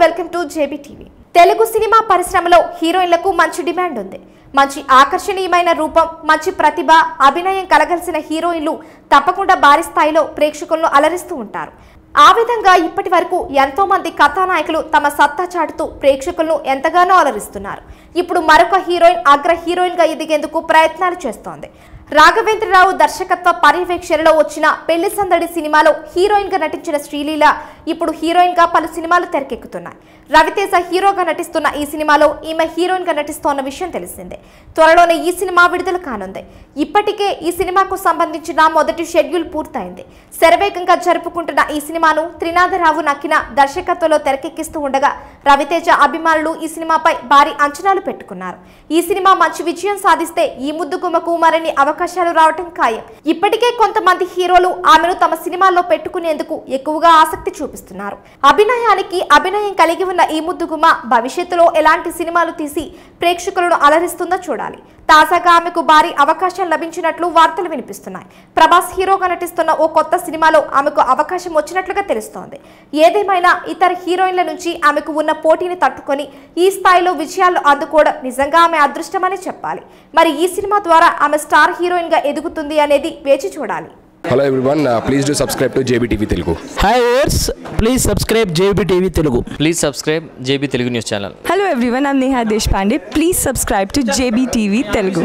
Welcome JB TV. Telugu cinema పరిశ్రమలో హీరోయిన్లకు మంచి డిమాండ్ ఉంది. మంచి ఆకర్షణీయమైన రూపం మంచి ప్రతిభ అభినయం కలగలిసిన హీరోయిన్లు తప్పకుండా భారీ స్థాయిలో ప్రేక్షకులను అలరిస్తూ ఉంటారు. ఆ విధంగా ఇప్పటి వరకు ఎంతో మంది కథానాయకులు తమ సత్తా చాటుతూ ప్రేక్షకులను ఎంతగానో అలరిస్తున్నారు. ఇప్పుడు మరొక హీరోయిన్ అగ్ర హీరోయిన్గా ఎదిగేందుకు ప్రయత్నాలు చేస్తోంది. రాఘవేంద్రరావు దర్శకత్వ పర్యవేక్షణలో వచ్చిన పెళ్ళి సందడి సినిమాలో హీరోయిన్గా నటించిన శ్రీలీల ఇప్పుడు హీరోయిన్గా పలు సినిమాలు తెరకెక్కుతున్నాయి. రవితేజ హీరోగా నటిస్తున్న ఈ సినిమాలో ఈమె హీరోయిన్గా నటిస్తోన్న విషయం తెలిసిందే. త్వరలోనే ఈ సినిమా విడుదల కానుంది. ఇప్పటికే ఈ సినిమాకు సంబంధించిన మొదటి షెడ్యూల్ పూర్తయింది. శరవేగంగా జరుపుకుంటున్న ఈ సినిమాను త్రినాథరావు నక్కిన దర్శకత్వంలో తెరకెక్కిస్తూ ఉండగా రవితేజ అభిమానులు ఈ సినిమాపై భారీ అంచనాలు పెట్టుకున్నారు. ఈ సినిమా మంచి విజయం సాధిస్తే ఈ ముద్దుగుమ్మకు మరిన్ని అవకాశాలు అవకాశాలు రావటం ఖాయం. ఇప్పటికే కొంతమంది హీరోలు ఆమెను తమ సినిమాల్లో పెట్టుకునేందుకు ఎక్కువగా ఆసక్తి చూపిస్తున్నారు. అభినయానికి అభినయం కలిగి ఉన్న ఈ ముద్దుగుమ భవిష్యత్తులో ఎలాంటి సినిమాలు తీసి ప్రేక్షకులను అలరిస్తుందో చూడాలి. తాజాగా ఆమెకు భారీ అవకాశం లభించినట్లు వార్తలు వినిపిస్తున్నాయి. ప్రభాస్ హీరోగా నటిస్తున్న ఓ కొత్త సినిమాలో ఆమెకు అవకాశం వచ్చినట్లుగా తెలుస్తోంది. ఏదేమైనా ఇతర హీరోయిన్ల నుంచి ఆమెకు ఉన్న పోటీని తట్టుకొని ఈ స్థాయిలో విజయాలు అందుకోవడం నిజంగా ఆమె అదృష్టమని చెప్పాలి. మరి ఈ సినిమా ద్వారా ఆమె స్టార్ హీరోయిన్గా ఎదుగుతుంది అనేది వేచి చూడాలి. Hello everyone please do subscribe to JB TV Telugu hi ఓర్స్ please subscribe JB TV Telugu please subscribe JB Telugu news channel Hello everyone, I'm Neha Deshpande. Please subscribe to JBTV Telugu.